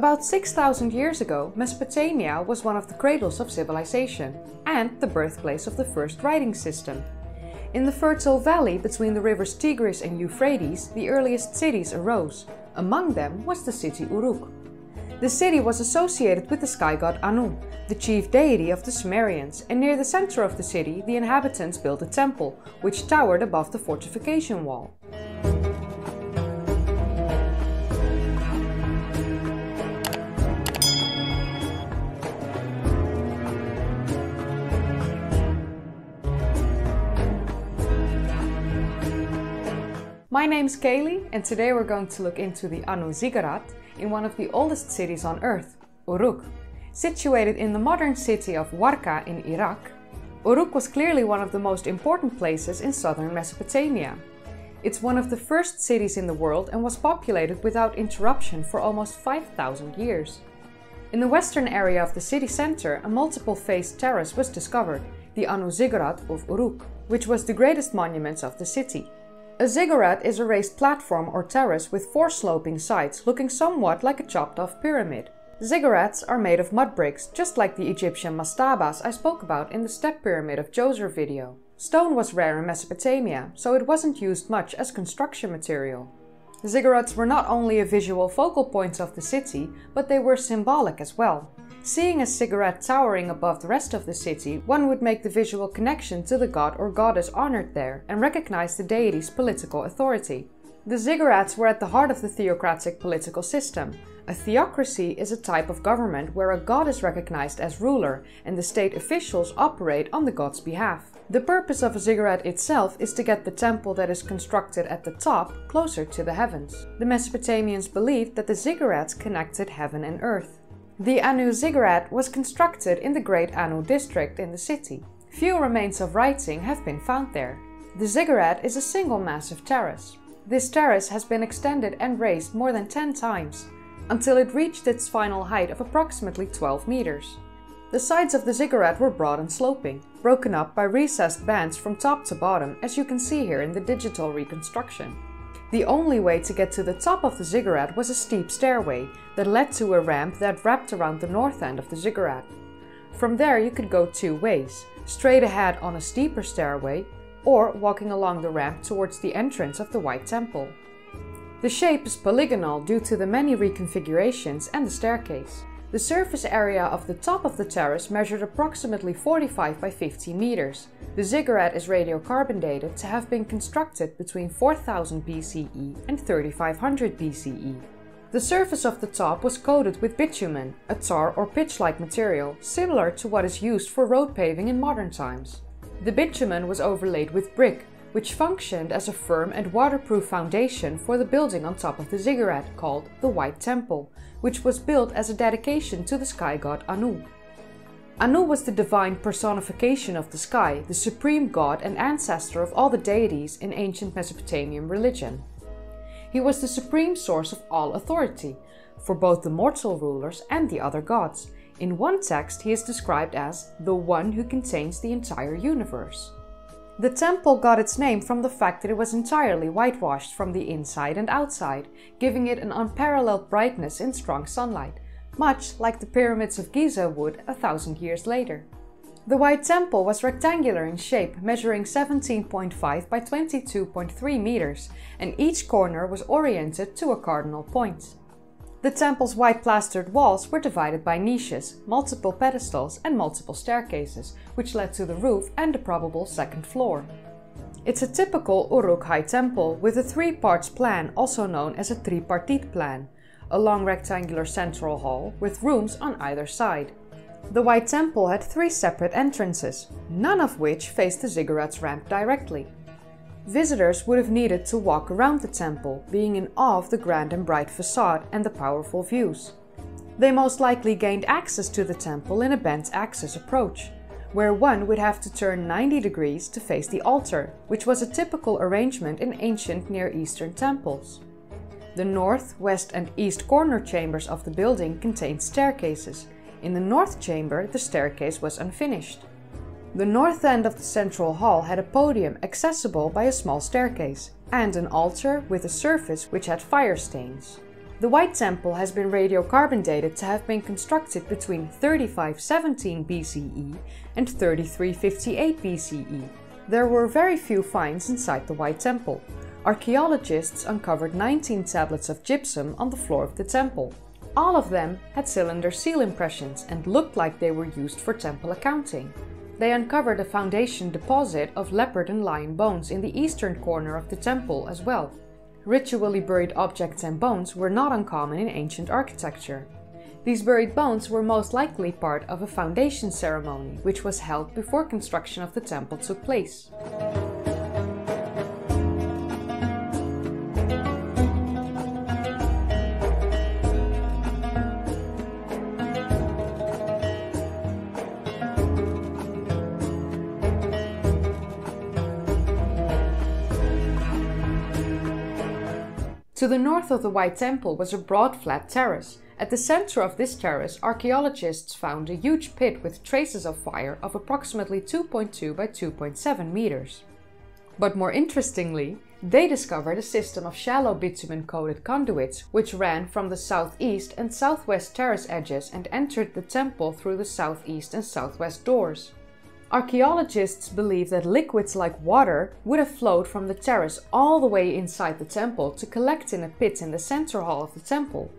About 6,000 years ago, Mesopotamia was one of the cradles of civilization and the birthplace of the first writing system. In the fertile valley between the rivers Tigris and Euphrates, the earliest cities arose. Among them was the city Uruk. The city was associated with the sky god Anu, the chief deity of the Sumerians, and near the center of the city the inhabitants built a temple, which towered above the fortification wall. My name's Kayleigh and today we're going to look into the Anu Ziggurat in one of the oldest cities on earth, Uruk. Situated in the modern city of Warka in Iraq, Uruk was clearly one of the most important places in southern Mesopotamia. It's one of the first cities in the world and was populated without interruption for almost 5,000 years. In the western area of the city center, a multiple-phased terrace was discovered, the Anu Ziggurat of Uruk, which was the greatest monument of the city. A ziggurat is a raised platform or terrace with four sloping sides, looking somewhat like a chopped-off pyramid. Ziggurats are made of mud bricks, just like the Egyptian mastabas I spoke about in the step pyramid of Djoser video. Stone was rare in Mesopotamia, so it wasn't used much as construction material. Ziggurats were not only a visual focal point of the city, but they were symbolic as well. Seeing a ziggurat towering above the rest of the city, one would make the visual connection to the god or goddess honored there and recognize the deity's political authority. The ziggurats were at the heart of the theocratic political system. A theocracy is a type of government where a god is recognized as ruler and the state officials operate on the god's behalf. The purpose of a ziggurat itself is to get the temple that is constructed at the top closer to the heavens. The Mesopotamians believed that the ziggurats connected heaven and earth. The Anu ziggurat was constructed in the Great Anu district in the city. Few remains of writing have been found there. The ziggurat is a single massive terrace. This terrace has been extended and raised more than 10 times, until it reached its final height of approximately 12 meters. The sides of the ziggurat were broad and sloping, broken up by recessed bands from top to bottom as you can see here in the digital reconstruction. The only way to get to the top of the ziggurat was a steep stairway that led to a ramp that wrapped around the north end of the ziggurat. From there you could go two ways, straight ahead on a steeper stairway or walking along the ramp towards the entrance of the White Temple. The shape is polygonal due to the many reconfigurations and the staircase. The surface area of the top of the terrace measured approximately 45 by 50 meters. The ziggurat is radiocarbon dated to have been constructed between 4000 BCE and 3500 BCE. The surface of the top was coated with bitumen, a tar or pitch-like material, similar to what is used for road paving in modern times. The bitumen was overlaid with brick, which functioned as a firm and waterproof foundation for the building on top of the ziggurat called the White Temple, which was built as a dedication to the sky god Anu. Anu was the divine personification of the sky, the supreme god and ancestor of all the deities in ancient Mesopotamian religion. He was the supreme source of all authority, for both the mortal rulers and the other gods. In one text, he is described as the one who contains the entire universe. The temple got its name from the fact that it was entirely whitewashed from the inside and outside, giving it an unparalleled brightness in strong sunlight, much like the pyramids of Giza would a thousand years later. The White Temple was rectangular in shape, measuring 17.5 by 22.3 meters, and each corner was oriented to a cardinal point. The temple's white plastered walls were divided by niches, multiple pedestals and multiple staircases, which led to the roof and the probable second floor. It's a typical Uruk-hai temple with a three parts plan, also known as a tripartite plan, a long rectangular central hall with rooms on either side. The White Temple had three separate entrances, none of which faced the ziggurat's ramp directly. Visitors would have needed to walk around the temple, being in awe of the grand and bright facade and the powerful views. They most likely gained access to the temple in a bent axis approach, where one would have to turn 90 degrees to face the altar, which was a typical arrangement in ancient Near Eastern temples. The north, west and east corner chambers of the building contained staircases. In the north chamber, the staircase was unfinished. The north end of the central hall had a podium accessible by a small staircase and an altar with a surface which had fire stains. The White Temple has been radiocarbon dated to have been constructed between 3517 BCE and 3358 BCE. There were very few finds inside the White Temple. Archaeologists uncovered 19 tablets of gypsum on the floor of the temple. All of them had cylinder seal impressions and looked like they were used for temple accounting. They uncovered a foundation deposit of leopard and lion bones in the eastern corner of the temple as well. Ritually buried objects and bones were not uncommon in ancient architecture. These buried bones were most likely part of a foundation ceremony, which was held before construction of the temple took place. To the north of the White Temple was a broad flat terrace. At the center of this terrace, archaeologists found a huge pit with traces of fire of approximately 2.2 by 2.7 meters. But more interestingly, they discovered a system of shallow bitumen-coated conduits which ran from the southeast and southwest terrace edges and entered the temple through the southeast and southwest doors. Archaeologists believe that liquids like water would have flowed from the terrace all the way inside the temple to collect in a pit in the center hall of the temple.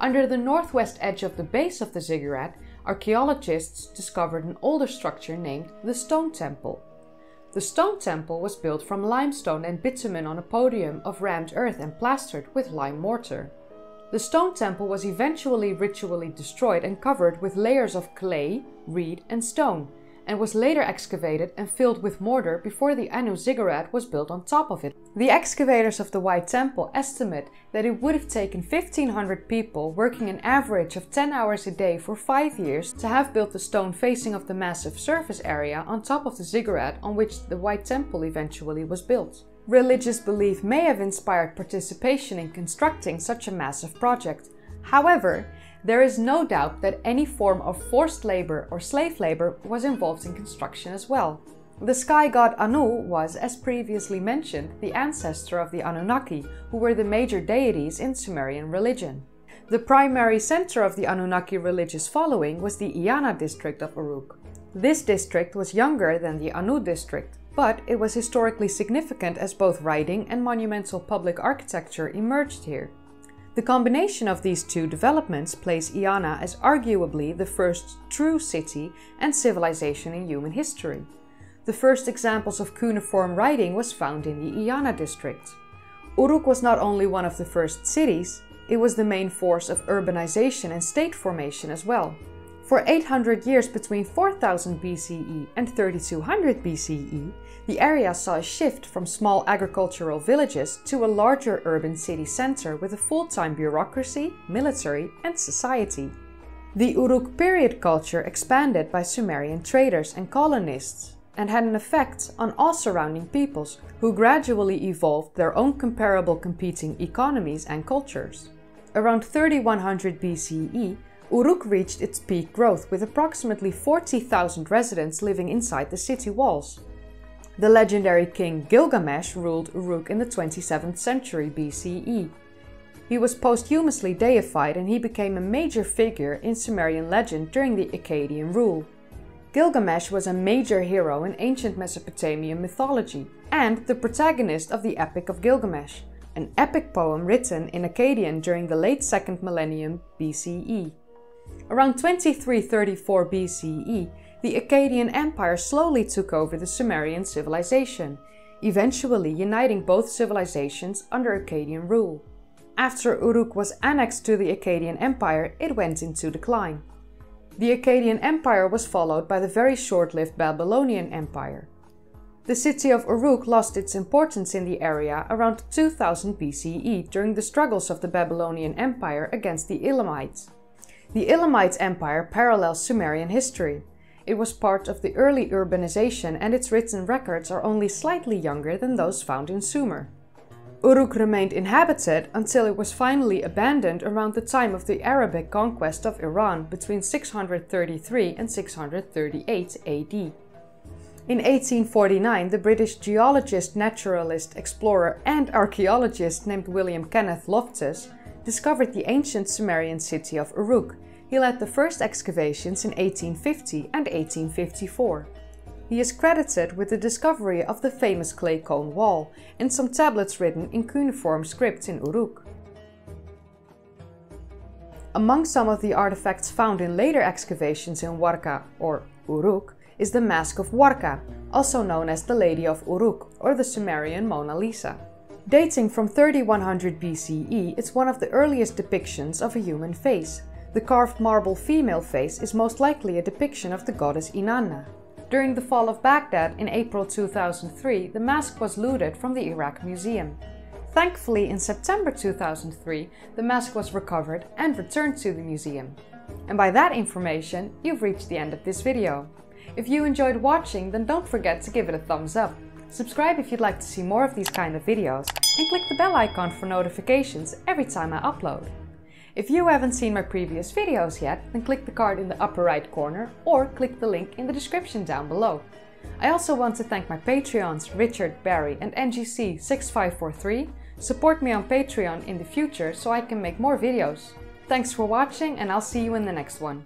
Under the northwest edge of the base of the ziggurat, archaeologists discovered an older structure named the Stone Temple. The Stone Temple was built from limestone and bitumen on a podium of rammed earth and plastered with lime mortar. The stone temple was eventually ritually destroyed and covered with layers of clay, reed and stone, and was later excavated and filled with mortar before the Anu ziggurat was built on top of it. The excavators of the White Temple estimate that it would have taken 1500 people working an average of 10 hours a day for 5 years to have built the stone facing of the massive surface area on top of the ziggurat on which the White Temple eventually was built. Religious belief may have inspired participation in constructing such a massive project. However, there is no doubt that any form of forced labor or slave labor was involved in construction as well. The sky god Anu was, as previously mentioned, the ancestor of the Anunnaki, who were the major deities in Sumerian religion. The primary center of the Anunnaki religious following was the Eanna district of Uruk. This district was younger than the Anu district, but it was historically significant as both writing and monumental public architecture emerged here. The combination of these two developments place Eanna as arguably the first true city and civilization in human history. The first examples of cuneiform writing was found in the Eanna district. Uruk was not only one of the first cities, it was the main force of urbanization and state formation as well. For 800 years between 4000 BCE and 3200 BCE, the area saw a shift from small agricultural villages to a larger urban city center with a full-time bureaucracy, military and society. The Uruk period culture expanded by Sumerian traders and colonists and had an effect on all surrounding peoples who gradually evolved their own comparable competing economies and cultures. Around 3100 BCE, Uruk reached its peak growth with approximately 40,000 residents living inside the city walls. The legendary king Gilgamesh ruled Uruk in the 27th century BCE. He was posthumously deified and he became a major figure in Sumerian legend during the Akkadian rule. Gilgamesh was a major hero in ancient Mesopotamian mythology and the protagonist of the Epic of Gilgamesh, an epic poem written in Akkadian during the late 2nd millennium BCE. Around 2334 BCE, the Akkadian Empire slowly took over the Sumerian civilization, eventually uniting both civilizations under Akkadian rule. After Uruk was annexed to the Akkadian Empire, it went into decline. The Akkadian Empire was followed by the very short-lived Babylonian Empire. The city of Uruk lost its importance in the area around 2000 BCE during the struggles of the Babylonian Empire against the Elamites. The Elamite Empire parallels Sumerian history. It was part of the early urbanization and its written records are only slightly younger than those found in Sumer. Uruk remained inhabited until it was finally abandoned around the time of the Arabic conquest of Iran between 633 and 638 AD. In 1849, the British geologist, naturalist, explorer and archaeologist named William Kenneth Loftus discovered the ancient Sumerian city of Uruk. He led the first excavations in 1850 and 1854. He is credited with the discovery of the famous clay cone wall and some tablets written in cuneiform script in Uruk. Among some of the artifacts found in later excavations in Warka or Uruk is the Mask of Warka, also known as the Lady of Uruk or the Sumerian Mona Lisa. Dating from 3100 BCE, it's one of the earliest depictions of a human face. The carved marble female face is most likely a depiction of the goddess Inanna. During the fall of Baghdad in April 2003, the mask was looted from the Iraq Museum. Thankfully, in September 2003, the mask was recovered and returned to the museum. And by that information, you've reached the end of this video. If you enjoyed watching, then don't forget to give it a thumbs up. Subscribe if you'd like to see more of these kind of videos, and click the bell icon for notifications every time I upload. If you haven't seen my previous videos yet, then click the card in the upper right corner or click the link in the description down below. I also want to thank my Patreons Richard, Barry and NGC6543. Support me on Patreon in the future so I can make more videos. Thanks for watching and I'll see you in the next one.